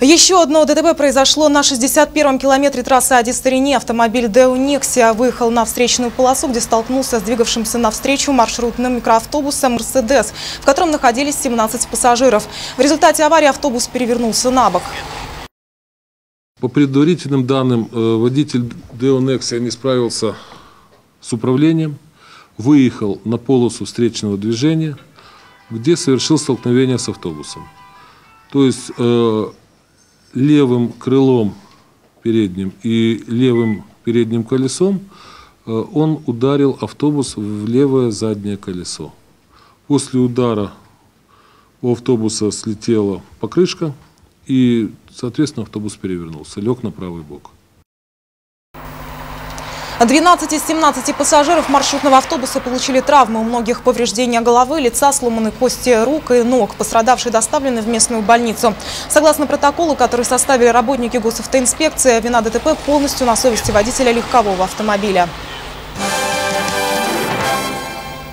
Еще одно ДТП произошло на 61-м километре трассы Ади-Старине. Автомобиль Део Нексия выехал на встречную полосу, где столкнулся с двигавшимся навстречу маршрутным микроавтобусом «Мерседес», в котором находились 17 пассажиров. В результате аварии автобус перевернулся на бок. По предварительным данным, э, водитель Део Nexia не справился с управлением, выехал на полосу встречного движения, где совершил столкновение с автобусом. То есть э, левым крылом передним и левым передним колесом э, он ударил автобус в левое заднее колесо. После удара у автобуса слетела покрышка, и, соответственно, автобус перевернулся, лег на правый бок. 12 из 17 пассажиров маршрутного автобуса получили травмы. У многих повреждения головы, лица, сломаны кости рук и ног. Пострадавшие доставлены в местную больницу. Согласно протоколу, который составили работники госавтоинспекции, вина ДТП полностью на совести водителя легкового автомобиля.